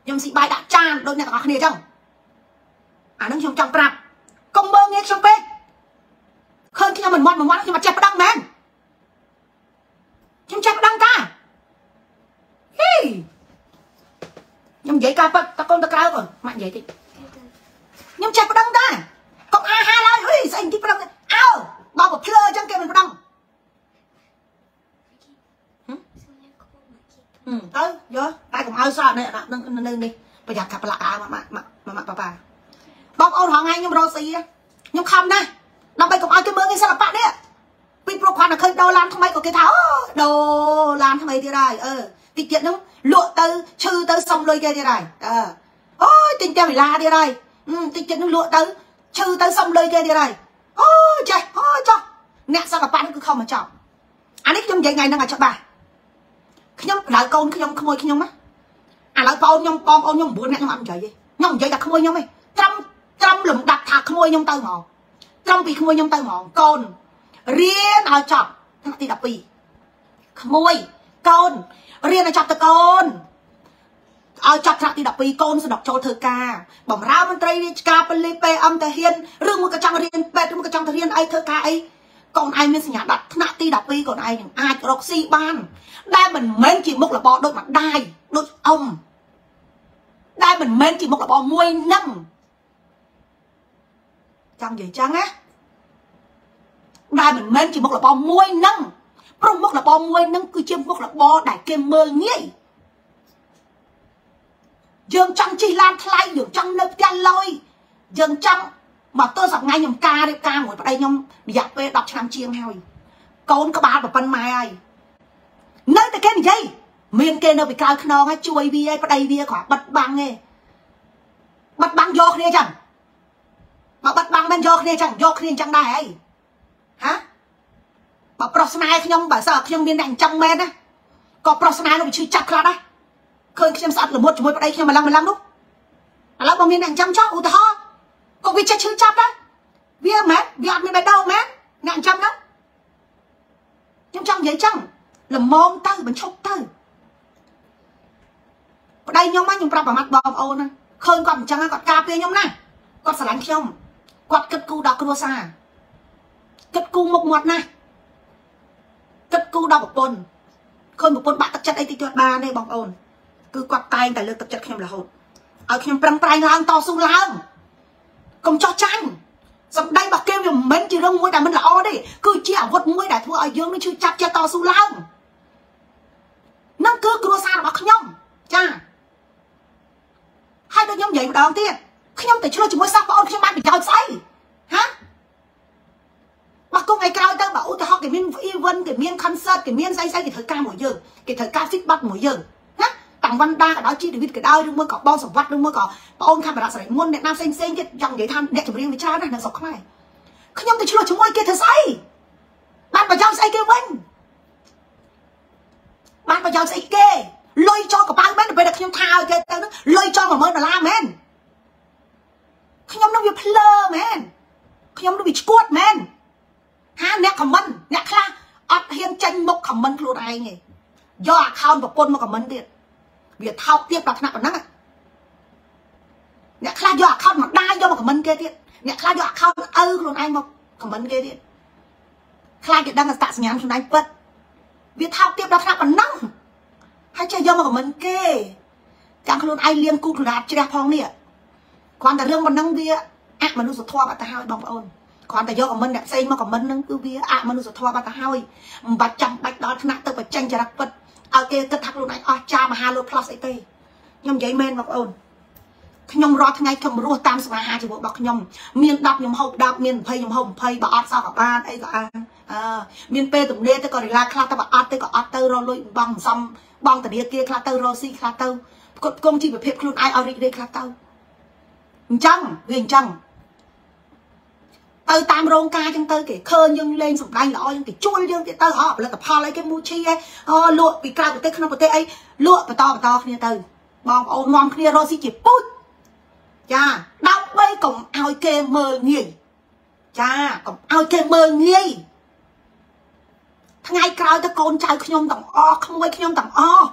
ខ្ញុំស៊ីបាយដាក់ចានដូចអ្នកទាំងអស់គ្នាអញ្ចឹងអានឹងខ្ញុំចង់ប្រាប់កុំមើលងាយខ្ញុំពេកឃើញខ្ញុំមិនមាត់មិនមាត់ខ្ញុំអត់ចេះប្តឹងមែនខ្ញុំចេះប្តឹងតាហេខ្ញុំនិយាយការប៉តកូនតក្រៅកូនម៉ាក់និយាយតិច ខ្ញុំចេះប្តឹងតាកុំអាហាឡើយអុយស្អីទីប្តឹងអើបើប្រភ្លើអញ្ចឹងគេមិនប្តឹងទៅយកតែកុំឲ្យសោះនេះនៅនេះប្រយ័ត្នកាប់ប្រឡាក់អាម៉ាក់ម៉ាក់ម៉ាក់ប៉ាប៉ាបងប្អូនរងថ្ងៃខ្ញុំរកស៊ីខ្ញុំខំណាស់ដើម្បីកុំឲ្យគេមើលគេសិល្បៈនេះពីព្រោះគាត់តែឃើញដូរឡានថ្មីក៏គេថាអូដូរឡានថ្មីទៀតហើយអឺតិចទៀតហ្នឹងលក់ទៅឈឺទៅសុំលុយគេទៀតហើយអឺអូយទិញតែវិឡាទៀតហើយ តិចទៀតហ្នឹងលក់ទៅឈឺទៅសុំលុយគេទៀតហើយអូចេះអូចុះអ្នកសិល្បៈនេះគឺខំមកចប់អានេះខ្ញុំនិយាយថ្ងៃហ្នឹងឲ្យច្បាស់ខ្ញុំដៅកូនខ្ញុំក្មួយខ្ញុំណាឥឡូវបងខ្ញុំបងប្អូនខ្ញុំ9នាក់ខ្ញុំអត់និយាយទេខ្ញុំនិយាយតែក្មួយខ្ញុំទេត្រឹមត្រឹមលំដាប់ថាក្មួយខ្ញុំទៅហ្មងត្រឹមពីក្មួយខ្ញុំទៅហ្មងកូនរៀនឲ្យចប់ថ្នាក់ទី12ក្មួយកូនរៀនឲ្យចប់ទៅកូន ឲ្យចប់ថ្នាក់ទី12កូនសនុកចូលធ្វើការបំរើមន្ត្រីរាជការប៉ូលីស PM ទៅហ៊ានឬមួយក៏ចង់រៀនពេទ្យឬមួយក៏ចង់ទៅរៀនអីធ្វើការអីកូនឯងមានសញ្ញាបត្រថ្នាក់ទី12កូនឯងនឹងអាចរកស៊ីបាន ដែលមិនមែនជាមុខរបរដូចម្ដាយដូចអ៊ំដែលមិនមែនជាមុខរបរមួយនឹងចង់និយាយចឹងណាដែលមិនមែនជាមុខរបរមួយនឹងព្រោះមុខរបរមួយនឹងគឺជាមុខរបរដែលគេមើលងាយ យើងចង់ជិះឡានថ្លៃយើងចង់នៅផ្ទះលុយយើងចង់មកទល់សប្ងៃខ្ញុំការរៀបការមួយប្តីខ្ញុំរយៈពេល10ឆ្នាំជាងហើយកូនក្បាលប្រពន្ធម៉ែហើយនៅតែគេនិយាយមានគេនៅពីក្រៅខ្នងឲ្យជួយវាឲ្យប្តីវាគ្រាន់បិទបាំងទេបិទបាំងយកគ្នាចឹងបើបិទបាំងមិនយកគ្នាចឹងយកគ្នាចឹងដែរហីហាបើប្រុសស្នេហ៍ខ្ញុំបើសើខ្ញុំមានអ្នកអញ្ចឹងមែនណាក៏ប្រុសស្នេហ៍នោះវាឈឺចាប់ខ្លះដែរ ឃើញខ្ញុំស្អិតល្មុតជាមួយប្តីខ្ញុំម្លឹងម្លឹងនោះឥឡូវបើមានអ្នកអញ្ចឹងចោះឧទាហរណ៍ក៏វាចេះឈឺចាប់ដែរវាមែនវាអត់មានបេះដូងមែនអ្នកអញ្ចឹងហ្នឹងខ្ញុំចង់និយាយចឹងល្មមទៅបញ្ឈប់ទៅប្តីខ្ញុំខ្ញុំប្រាប់ប្រមាត់បងប្អូនឃើញគាត់អញ្ចឹងគាត់ការពារខ្ញុំណាគាត់ស្រឡាញ់ខ្ញុំគាត់គិតគូរដល់គ្រួសារគិតគូរមុខមាត់ណាស់គិតគូរដល់ប្រពន្ធឃើញប្រពន្ធបាក់ទឹកចិត្តអីតិចទៀតបានទេបងប្អូន គឺគាត់តែងតែលើកទឹកចិត្តខ្ញុំរហូតឲ្យខ្ញុំប្រឹងប្រែងឡើងតស៊ូឡើងកុំចោះចាញ់សម្ដីរបស់គេវាមិនមែនជារឿងមួយដែលមិនល្អទេគឺជាអាវុធមួយដែលធ្វើឲ្យយើងនេះឈឺចាប់ចិត្តតស៊ូឡើងនឹងគឺគ្រួសាររបស់ខ្ញុំចាហើយដូចខ្ញុំនិយាយម្ដងទៀតខ្ញុំទៅឆ្លោះជាមួយសិស្សបងអូនខ្ញុំបានប្រយោជន៍ស្អីហាបើគង់ឯក្រោយទៅបើឧទាហរណ៍គេមាន event គេមាន concert គេមានស្អីស្អីគេត្រូវការមួយយើងគេត្រូវការ feedback មួយយើងណា តាំងវ៉ាន់ដាក៏ដោយជីដេវីតក៏ដោយឬមួយក៏បងសវត្តឬមួយក៏បងអូនខាងបារៈសេរីមុនអ្នកណាផ្សេងផ្សេងទៀតចង់និយាយថាអ្នកចម្រៀងវិចារណាស់នៅស្រុកខ្មែរខ្ញុំទៅឆ្លោះជាមួយគេធ្វើស្អីបានប្រយោជន៍ស្អីគេវិញបានប្រយោជន៍ស្អីគេលុយចូលកប៉ៅមែនទៅពេលដែលខ្ញុំថាឲ្យគេទៅលុយចូល10000ដុល្លារមែនខ្ញុំនឹងវាភ្លើមែនខ្ញុំនឹងវាឈួតមែនហាអ្នកខមមិនអ្នកខ្លះអត់ហ៊ានចាញ់មុខខមមិនខ្លួនឯងទេយក account ប្រពន្ធមកខមមិនទៀត វាថោកទៀតដល់ថ្នាក់ប៉ុណ្ណឹងអ្នកខ្លះយក account មកដាយយកមកខមមិនគេទៀតអ្នកខ្លះយក account ឪខ្លួនឯងមកខមមិនគេទៀតខ្លាចគេដឹងតែសញ្ញាខ្លួនឯងពិតវាថោកទៀតដល់ថ្នាក់ប៉ុណ្ណឹងហើយចេះយកមកខមមិនគេចាំខ្លួនឯងលៀងគូក្រាតជ្រះផងនេះគ្រាន់តែរឿងប៉ុណ្ណឹងវាអមនុស្សធម៌បាត់ទៅហើយបងប្អូនគ្រាន់តែយកខមមិនអ្នកផ្សេងមកខមមិនហ្នឹងគឺវាអមនុស្សធម៌បាត់ទៅហើយមិនបាច់ចាំបាច់ដល់ថ្នាក់ទៅបញ្ចេញចរិតពិត ឲ្យគេគិតថាខ្លួនឯងអស់ចាមហាលោត plus អីទេខ្ញុំនិយាយមែនបងប្អូនខ្ញុំរាល់ថ្ងៃខ្ញុំរស់តាមស្វាហាជីវិតរបស់ខ្ញុំមាន10ខ្ញុំហូប10មាន20ខ្ញុំហូប20បើអត់សោះក៏បានអីក៏អានអឺមានពេលទំនេរទៅក៏រីឡាខ្លះទៅបើអត់ទៅក៏អត់ទៅរលួយបងសំបងធនាគារខ្លះទៅរកស៊ីខ្លះទៅផ្គត់ផ្គង់ជីវភាពខ្លួនឯងឲ្យរីករាយខ្លះទៅអញ្ចឹងវាអញ្ចឹង ទៅតាមរោងការអញ្ចឹងទៅគេឃើញយើងលេងសម្ដែងល្អយើងគេជួយយើងទៀតទៅអោផលិតផលអីគេមូឈីឯអូលក់ពីក្រៅប្រទេសក្នុងប្រទេសអីលក់បន្តបន្តគ្នាទៅបងប្អូននាំគ្នារកស៊ីជាពូជចាដើម្បីកុំឲ្យគេមើលងាយចាកុំឲ្យគេមើលងាយថ្ងៃក្រោយទៅកូនចៅខ្ញុំទាំងអស់ក្មួយខ្ញុំទាំងអស់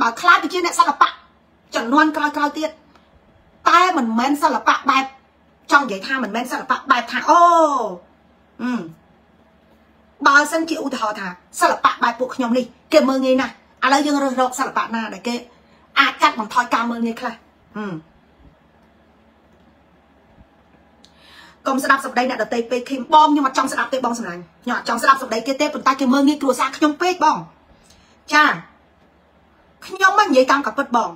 បើខ្លាចទៅជាអ្នកសិល្បៈចំនួនក្រោយក្រោយទៀតតែមិនមែនសិល្បៈបែប ចង់និយាយថាមិនមែនសិល្បៈបែបថាអូអឺបើសិនជាឧទាហរណ៍ថាសិល្បៈបែបពួកខ្ញុំនេះគេមើលងាយណាស់ឥឡូវយើងរើសរកសិល្បៈណាដែលគេអាចកាត់បន្ថយការមើលងាយខ្លះហឹមកុំស្ដាប់សម្ដីអ្នកដតីពេកឃីមបងខ្ញុំអត់ចង់ស្ដាប់ទេបងសម្លាញ់ខ្ញុំអត់ចង់ស្ដាប់សម្ដីគេទេប៉ុន្តែគេមើលងាយគ្រួសារខ្ញុំពេកបងចាខ្ញុំមិននិយាយតាមកាពិតបង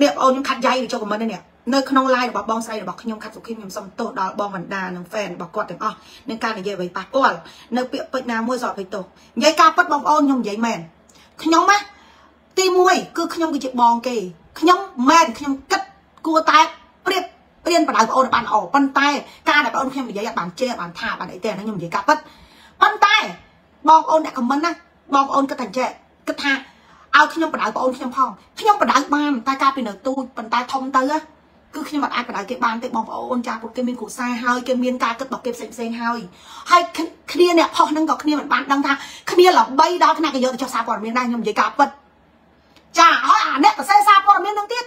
នេះបងអូនខ្ញុំខាត់យ៉ៃចូលខមមិននេះ នៅក្នុង live របស់បងស្រីរបស់ខ្ញុំខាត់សុខីខ្ញុំសូមទោសដល់បងវណ្ដានិង fan របស់គាត់ទាំងអស់នឹងការនិយាយអ្វីប៉ះពាល់នៅពាក្យពេចន៍ណាមួយសក់ឲ្យទោសនិយាយការពិតបងប្អូនខ្ញុំនិយាយមែនខ្ញុំណាទី1គឺខ្ញុំគឺជាបងគេខ្ញុំមែនខ្ញុំគិតគួរតែប្រៀបព្រៀនបដៅបងអូនបានល្អប៉ុន្តែការដែលបងអូនខ្ញុំនិយាយបានជេរបានថាបានអីទេហ្នឹងខ្ញុំនិយាយការពិតប៉ុន្តែបងប្អូនអ្នកខមមិនណាបងប្អូនគិតតែចេះគិតថាឲ្យខ្ញុំបដៅបងអូនខ្ញុំផងខ្ញុំបដៅបានតែការពីនៅទូចប៉ុន្តែធំទៅ គឺខ្ញុំមិនអាចបដៅគេបានទេបងប្អូនចាពួកគេមានគ្រួសារហើយគេមានការគិតរបស់គេផ្សេងផ្សេងហើយហើយគ្នាអ្នកផុសហ្នឹងក៏គ្នាមិនបានដឹងថាគ្នាល្បីដល់ថ្នាក់គេយកទៅចុះសារព័ត៌មានដែរខ្ញុំនិយាយការពិតចាហើយអាអ្នកទៅសេសារព័ត៌មានហ្នឹងទៀត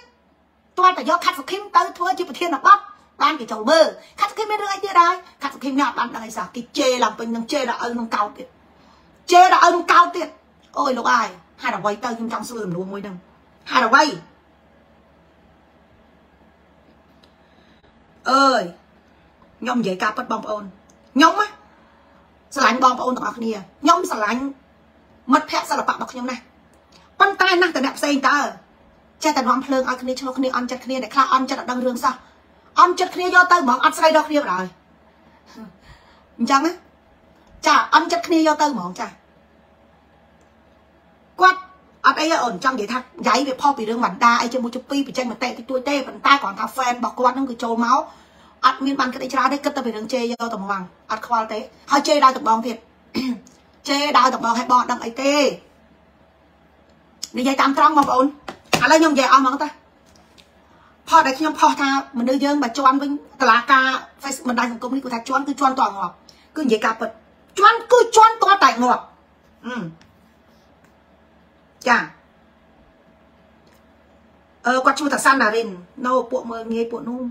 ទាល់តែយកខាត់សុខីមទៅធ្វើជាប្រធានបទបានគេចូលមើលខាត់សុខីមមានរឿងអីទៀតដែរខាត់សុខីមញ៉ាំបានដឹងអីសោះគេជេរឡើងពេញនឹងជេរដល់ឪនឹងកោតទៀតជេរដល់ឪនឹងកោតទៀតអូយលោកអាយហេតុអ្វីទៅខ្ញុំចង់សួរសំណួរមួយហ្នឹងហេតុអ្វី អើយខ្ញុំនិយាយការពិតបងប្អូនខ្ញុំណាស្រឡាញ់បងប្អូនទាំងអស់គ្នាខ្ញុំស្រឡាញ់មិត្តភ័ក្តិសិល្បៈរបស់ខ្ញុំណាប៉ុន្តែណាស់តអ្នកផ្សេងតើចេះតែនាំភ្លើងឲ្យគ្នាឆ្លោះគ្នាអន់ចិត្តគ្នាអ្នកខ្លះអន់ចិត្តអត់ដឹងរឿងសោះអន់ចិត្តគ្នាយកទៅហ្មងអត់ស្រីដល់គ្នាបណ្ដោយអញ្ចឹងណាចាអន់ចិត្តគ្នាយកទៅហ្មងចាគាត់ អត់អីអូនចង់និយាយថាយ៉ៃវាផុសពីរឿងវណ្ដាអីជាមួយជពីបញ្ចេញមតិតិចតួចទេប៉ុន្តែគ្រាន់ថា fan របស់គាត់ហ្នឹងគឺចូលមកអត់មានបានគិតអីច្រើនទេគិតតែពីរឿងជេយកទៅហ្មងអត់ខ្វល់ទេហើយជេដល់តំបងទៀតជេដល់តំបងឲ្យបងអត់ដឹងអីទេនិយាយតាមត្រង់បងប្អូនឥឡូវខ្ញុំនិយាយអស់ហ្មងតាផតដែលខ្ញុំផុសថាមនុស្សយើងបើជន់វិញតឡាការ Facebook បណ្ដាញសង្គមនេះគឺថាជន់គឺជន់តងាប់គឺនិយាយការពិតជន់គឺជន់តតែងាប់អឺ ចាអឺគាត់ឈ្មោះតាសាន់ណារិននៅពួកមើលងាយពួកនោះ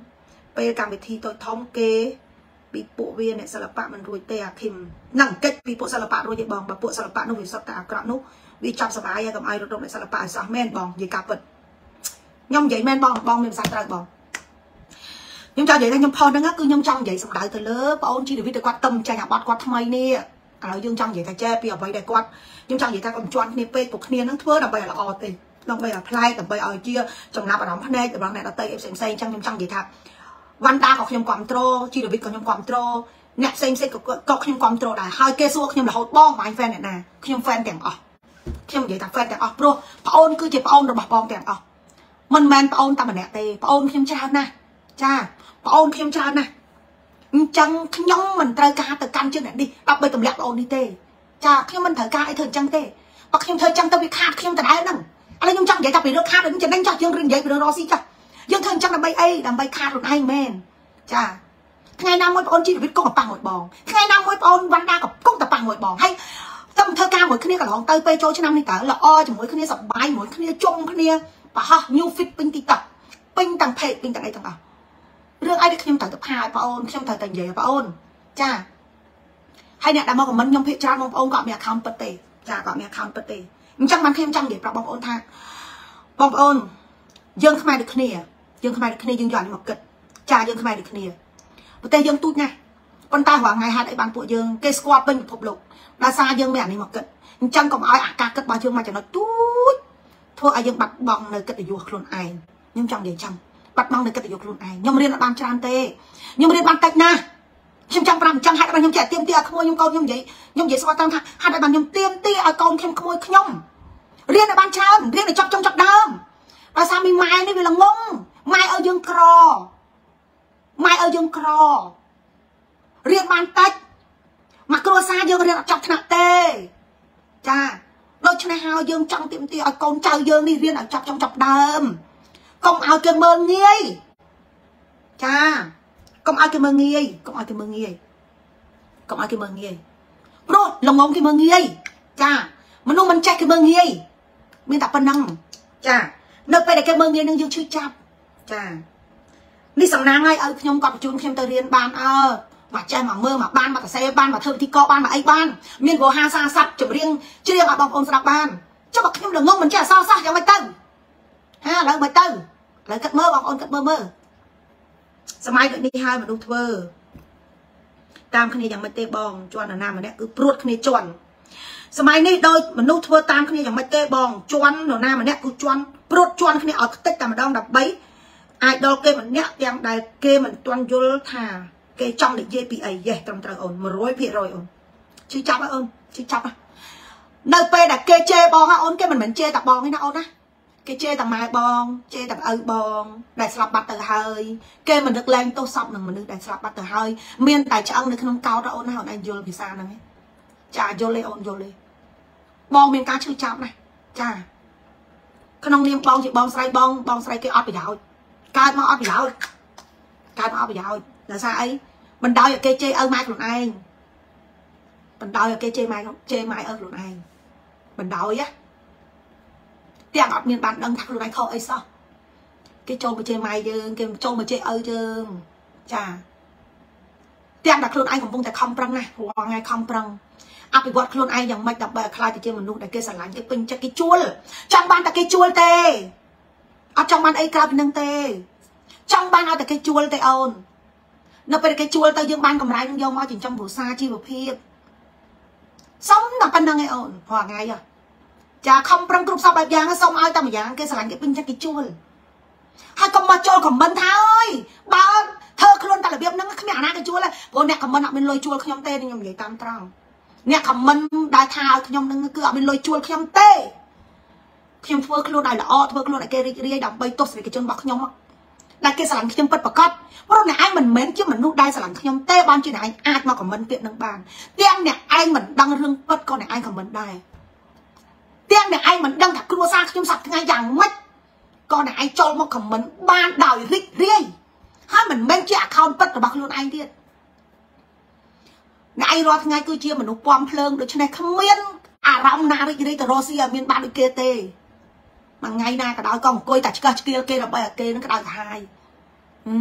ពេលកម្មវិធីតូចធំគេពីពួកវាអ្នកសិល្បៈមិនរួចទេអាឃឹមនឹងកិច្ចពីពួកសិល្បៈរួចទេបងបើពួកសិល្បៈនោះវាសុទ្ធតែអាក្រក់នោះវាចាប់សបាយហើយកុំឲ្យរត់រំអ្នកសិល្បៈឲ្យសោះមែនបងនិយាយការពិតខ្ញុំនិយាយមែនបងបងមានភាសាត្រូវបងខ្ញុំចង់និយាយថាខ្ញុំផុសហ្នឹងគឺខ្ញុំចង់និយាយសម្ដៅទៅលើបងអូនជីវិតទៅគាត់តឹមចាញ់អាបត់គាត់ថ្មីនេះ ឥឡូវយើងចង់និយាយថាចែពីអ្វីដែលគាត់ខ្ញុំចង់និយាយថាគាត់មិនជន់គ្នាពេកពួកគ្នានឹងធ្វើដើម្បីឲ្យល្អទេដើម្បីឲ្យប្លែកដើម្បីឲ្យជាចំណាប់អារម្មណ៍ភ្នែករបស់អ្នកដទៃផ្សេងផ្សេងអញ្ចឹងខ្ញុំចង់និយាយថាវ៉ាន់ដាក៏ខ្ញុំគ្រប់គ្រងជីវិតក៏ខ្ញុំគ្រប់គ្រងអ្នកផ្សេងផ្សេងក៏ក៏ខ្ញុំគ្រប់គ្រងដែរហើយគេសួរខ្ញុំរហូតបងបាញ់ fan អ្នកណាខ្ញុំ fan ទាំងអស់ខ្ញុំនិយាយថា fan ទាំងអស់ព្រោះប្អូនគឺជាប្អូនរបស់បងទាំងអស់មិនមែនប្អូនតែម្នាក់ទេប្អូនខ្ញុំច្រើនណាស់ចាប្អូនខ្ញុំច្រើនណាស់ អញ្ចឹងខ្ញុំមិនត្រូវការទៅកាន់ជើងអ្នកនេះដើម្បីទម្លាក់ប្អូននេះទេចាខ្ញុំមិនត្រូវការអីធ្វើអញ្ចឹងទេបើខ្ញុំធ្វើអញ្ចឹងទៅវាខាតខ្ញុំដដែលហ្នឹងឥឡូវខ្ញុំចង់និយាយថាពីរឿងខាតនឹងចំណេញចាស់យើងនិយាយពីរឿងរស់ស៊ីចាស់យើងធ្វើអញ្ចឹងដើម្បីអីដើម្បីខាតខ្លួនឯងមែនចាថ្ងៃណាមួយបងអូនជីវិតកុំប៉ះមួយបងថ្ងៃណាមួយបងអូនវណ្ដាក៏កុំតែប៉ះមួយបងហើយតែធ្វើការមួយគ្នាកន្លងទៅពេលចូលឆ្នាំនេះតើល្អជាមួយគ្នាសប្បាយជាមួយគ្នាជុំគ្នាបរោះ new fit ពេញ TikTok ពេញទាំង page ពេញទាំងអីទាំងអស់ រឿងអីដែលខ្ញុំត្រូវទៅផាយបងអូនខ្ញុំត្រូវតែនិយាយបងអូនចាហើយអ្នកដែលមកខមមិនខ្ញុំភាកច្រើនបងប្អូនក៏អត់មាន account ពិតទេចាក៏អត់មាន account ពិតទេអញ្ចឹងបានខ្ញុំចង់និយាយប្រាប់បងប្អូនថាបងប្អូនយើងខ្មែរដូចគ្នាយើងខ្មែរដូចគ្នាយើងយកអានេះមកគិតចាយើងខ្មែរដូចគ្នាប្រទេសយើងទូចណាស់ប៉ុន្តែរាល់ថ្ងៃហេតុអីបានពួកយើងគេស្គាល់ពេញពិភពលោកដោយសារយើងមានអានេះមកគិតអញ្ចឹងកុំឲ្យអាការគិតរបស់យើងមកចំណុចទូចធ្វើឲ្យយើងបាត់បង់នៅកិត្តិយសខ្លួនឯងខ្ញុំចង់និយាយចឹង បាត់បង់នៅកិត្តិយសខ្លួនឯងខ្ញុំរៀនអត់បានច្រើនទេខ្ញុំរៀនបានតិចណាស់ខ្ញុំចង់ប្រាប់អញ្ចឹងហេតុបានខ្ញុំចេះទៀមទាឲ្យក្មួយខ្ញុំកូនខ្ញុំនិយាយខ្ញុំនិយាយស្គាល់តាមថាហេតុបានខ្ញុំទៀមទាឲ្យកូនខ្ញុំក្មួយខ្ញុំរៀនឲ្យបានច្រើនរៀនឲ្យចប់ចុងចប់ដើមដោយសារមីម៉ែនេះវាល្ងងម៉ែឲ្យយើងក្រម៉ែឲ្យយើងក្ររៀនបានតិចមកគ្រួសារយើងរៀនអត់ចប់ថ្នាក់ទេចាដូច្នេះហើយយើងចង់ទៀមទាឲ្យកូនចៅយើងនេះរៀនឲ្យចប់ចុងចប់ដើម កុំឲ្យគេមើលងាយចាកុំឲ្យគេមើលងាយកុំឲ្យគេមើលងាយកុំឲ្យគេមើលងាយព្រោះល្ងងគេមើលងាយចាមនុស្សមិនចេះគេមើលងាយមានតែប៉ុណ្ណឹងចានៅពេលដែលគេមើលងាយនឹងយើងឈឺចាប់ចានេះសំណាងហើយឲ្យខ្ញុំគាត់បញ្ជូនខ្ញុំទៅរៀនបានអើមកចេះមកមើលមកបានមកកសែបានមកធ្វើពិធីកបានមកអីបានមានវោហាសាស័ព្ទចម្រៀងច្រៀងឲ្យបងប្អូនស្ដាប់បានចុះបើខ្ញុំល្ងងមិនចេះអសរសាស្ត្រយ៉ាងម៉េចទៅហាឥឡូវមិនទៅ ឥឡូវគិតមើលបងប្អូនគិតមើលមើលសម័យដូចនេះហើយមនុស្សធ្វើតាមគ្នាយ៉ាងម៉េចទេបងជន់ណាម្នាក់គឺព្រួតគ្នាជន់សម័យនេះដោយមនុស្សធ្វើតាមគ្នាយ៉ាងម៉េចទេបងជន់នរណាម្នាក់គឺជន់ព្រួតជន់គ្នាឲ្យខ្ទេចតែម្ដងដើម្បីអាចដល់គេម្នាក់ទាំងដែលគេមិនទាន់យល់ថាគេចង់និយាយពីអីយេត្រឹមត្រូវអូន100%អូនជឿចាប់ហើយអូនជឿចាប់នៅពេលដែលគេជេរបងហ่าអូនគេមិនមែនជេរតែបងទេណាអូនណា គេជេរតែម៉ែបងជេរតែឪបង ដែលស្លាប់បាត់ទៅហើយ គេមិននឹកលែងទោសសពនឹងមនុស្សដែលស្លាប់បាត់ទៅហើយមានតែឆ្អឹងនៅក្នុងកោតអូនណាអូនឯងយល់ភាសាហ្នឹងឯងចាយល់ទេអូនយល់ទេបងមានការឈឺចាប់ណាចាក្នុងនាមបងជាបងស្រីបងបងស្រីគេអត់ប្រយោជន៍កើតមកអត់ប្រយោជន៍កើតមកអត់ប្រយោជន៍ដោយសារអីបណ្ដោយឲ្យគេជេរឪម៉ែខ្លួនឯងបណ្ដោយឲ្យគេជេរម៉ែជេរម៉ែឪខ្លួនឯងបណ្ដោយណា ទាំងអត់មានបានដឹងថាខ្លួនឯងខុសអីសោះគេចូលមកជេរម៉ែយើងគេចូលមកជេរឪយើងចាទាំងតែខ្លួនឯងកំពុងតែខំប្រឹងណារាល់ថ្ងៃខំប្រឹងអភិវឌ្ឍខ្លួនឯងយ៉ាងម៉េចដើម្បីឲ្យខ្លាចទៅជាមនុស្សដែលគេស្រឡាញ់គេពេញចិត្តគេជួលចង់បានតែគេជួលទេអត់ចង់បានអីក្រៅពីនឹងទេចង់បានឲ្យតែគេជួលទេអូននៅពេលគេជួលទៅយើងបានកម្រៃនឹងយកមកចិញ្ចឹមគ្រួសារជីវភាពសុំតែប៉ុណ្្នឹងឯងអូនព្រោះថ្ងៃ ចាខំប្រឹងគ្រប់សពបែបយ៉ាងសុំឲ្យតែម្យ៉ាងគេស្រឡាញ់គេពេញចិត្តគេជួលហើយកុំមកចូលខមមិនថាអើយបើធ្វើខ្លួនតែរបៀបហ្នឹងគ្មានអាណាគេជួលទេព្រោះអ្នកខមមិនអត់មានលុយជួលខ្ញុំទេខ្ញុំនិយាយតាមត្រង់អ្នកខមមិនដែលថាឲ្យខ្ញុំហ្នឹងគឺអត់មានលុយជួលខ្ញុំទេខ្ញុំធ្វើខ្លួនឲ្យល្អធ្វើខ្លួនឲ្យគេរីករាយដើម្បីទស្សនិកជនរបស់ខ្ញុំដែលគេស្រឡាញ់ខ្ញុំពិតប្រាកដព្រោះអ្នកឯងមិនមែនជាមនុស្សដែលស្រឡាញ់ខ្ញុំទេបានជាអ្នកឯងអាចមកខមមិនពាក្យនឹងបានទាំងអ្នកឯងមិនដឹងរឿងពិតក៏អ្នកឯងខមមិនដែរ ទាំងអ្នកឯងមិនដឹងថាគ្រួសារខ្ញុំសប្តាហ៍ថ្ងៃយ៉ាងម៉េចក៏អ្នកឯងចូលមកខមមិនបានដោយរីករាយហើយមិនមែនជា account ពិតរបស់ខ្លួនឯងទៀតអ្នកឯងរាល់ថ្ងៃគឺជាមនុស្សពំភ្លើងដូច្នេះគ្មានអារម្មណ៍ណារីករាយទៅរស់ស៊ីឲ្យមានបានដូចគេទេមួយថ្ងៃណាក៏ដោយក៏អង្គុយតែឆ្កឹះឆ្កៀលគេដើម្បីឲ្យគេនឹងក្តៅក្រហាយអឺ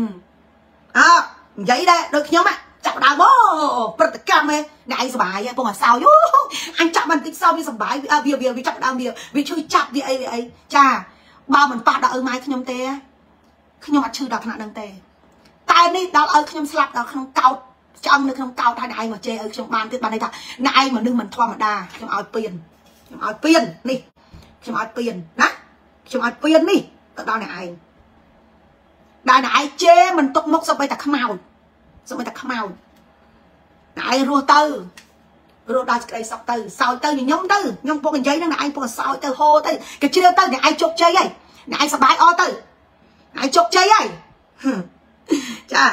អើនិយាយដែរដូចខ្ញុំ ចាប់ដើមអូព្រឹត្តិកម្មឯងអ្នកឯងសុបាយពងអាសោយអញចាប់បន្តិចសោវាសុបាយវាវាវាចាប់ដើមវាវាឈឺចាប់វាអីវាអីចាបើមិនប៉ះដល់ឪម៉ែខ្ញុំទេខ្ញុំអត់ឈឺដល់ថ្នាក់ហ្នឹងទេតែនេះដល់ឲ្យខ្ញុំស្លាប់ដល់ក្នុងកោតឆ្អឹងនៅក្នុងកោតហើយអ្នកឯងមកជេរឲ្យខ្ញុំបានទៀតបានន័យថាអ្នកឯងមនុស្សមិនធម្មតាខ្ញុំឲ្យពៀនខ្ញុំឲ្យពៀននេះខ្ញុំឲ្យពៀនណាខ្ញុំឲ្យពៀននេះទៅដល់អ្នកឯងដែលអ្នកឯងជេរមិនຕົកមុខសម្បីតែខ្មោច សម្បីតែខ្មោចអ្នកឯងរស់ទៅរស់ដល់សេចក្តីសុខទៅសោយទៅញញឹមទៅខ្ញុំពុកនិយាយហ្នឹងអ្នកឯងពុកសោយទៅហូរទៅគេជ្រាវទៅអ្នកឯងជោគជ័យហើយអ្នកឯងសប្បាយអត់ទៅអ្នកឯងជោគជ័យហើយចា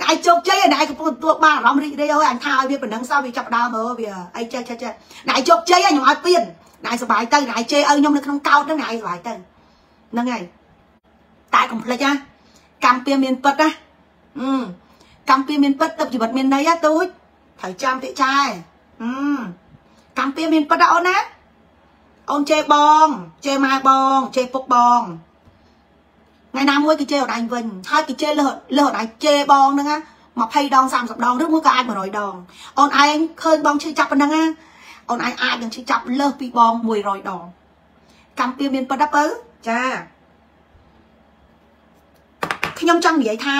អ្នកឯងជោគជ័យអ្នកឯងកំពុងទទួលបានអារម្មណ៍រីករាយហើយអញថាឲ្យវាប៉ុណ្ណឹងសោះវាចាប់ដើមមើលវាអីចេះចេះចេះអ្នកឯងជោគជ័យហើយខ្ញុំឲ្យពៀនអ្នកឯងសប្បាយទៅអ្នកឯងជេរឲ្យខ្ញុំនៅក្នុងកោតហ្នឹងអ្នកឯងសប្បាយទៅហ្នឹងហើយតែកុំភ្លេចណាកម្មពៀមានពិតណាអឺ កម្មពៀមានពិតទៅជីវិតមានន័យណាទូចត្រូវចាំពាក្យចាយអឺកម្មពៀមានពិតណាអូនណាអូនជេរបងជេរម៉ែបងជេរពុកបងថ្ងៃណាមួយគេជេរអត់ឯងវិញហើយគេជេរលើលើអត់ឯងជេរបងហ្នឹងណា20ដង30ដងឬមួយក៏អាច100ដងអូនឯងឃើញបងឈឺចាប់ប៉ុណ្ណឹងណាអូនឯងអាចនឹងឈឺចាប់លើសពីបង100ដងកម្មពៀមានពិតទៅចាខ្ញុំចង់និយាយថា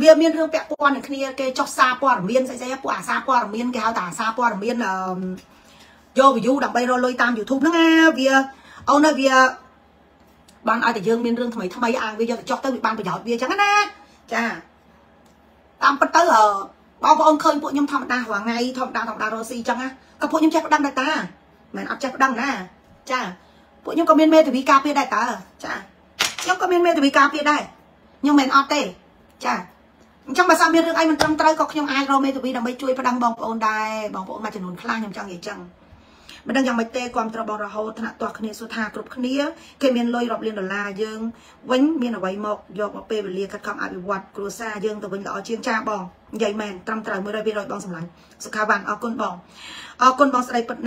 វាមានរឿងពាក់ព័ន្ធនឹងគ្នាគេចុះសារព័ត៌មានស្អីស្អីពួកអាសាព័ត៌មានគេហៅថាអាសាព័ត៌មានយក view ដើម្បីរកលុយតាម YouTube ហ្នឹងណាវាអូនវាបានឲ្យតែយើងមានរឿងថ្មីថ្មីអាងវាយកទៅចុះទៅវាបានប្រយោជន៍វាអញ្ចឹងណាចាតាមពិតទៅបងប្អូនឃើញពួកខ្ញុំធម្មតារាល់ថ្ងៃធម្មតាធម្មតារស់ស៊ីអញ្ចឹងណាក៏ពួកខ្ញុំចេះប្តឹងដែរតាមិនអត់ចេះប្តឹងណាចាពួកខ្ញុំក៏មានមេធាវីការពារដែរតើចាខ្ញុំក៏មានមេធាវីការពារដែរខ្ញុំមិនអត់ទេចា អញ្ចឹងបើសិនមានរឿងអីមិនត្រឹមត្រូវក៏ខ្ញុំអាចរកមេធាវីដើម្បីជួយប្តឹងបងប្អូនដែរបងប្អូនមួយចំនួនខ្លះខ្ញុំចង់និយាយអញ្ចឹងមិនដឹងយ៉ាងម៉េចទេគ្រប់ត្របងរហូតថ្នាក់ទាស់គ្នាសុថាគ្រប់គ្នាគេមានលុយរាប់លានដុល្លារយើងវិញមានអ្វីមកយកមកពេលវេលាខិតខំអភិវឌ្ឍគ្រួសារយើងទៅវិញល្អជាងចាបងនិយាយមែនត្រឹមត្រូវ100%បងសម្លាញ់សុខាវ៉ាន់អរគុណបងអរគុណបងស្ដីពិត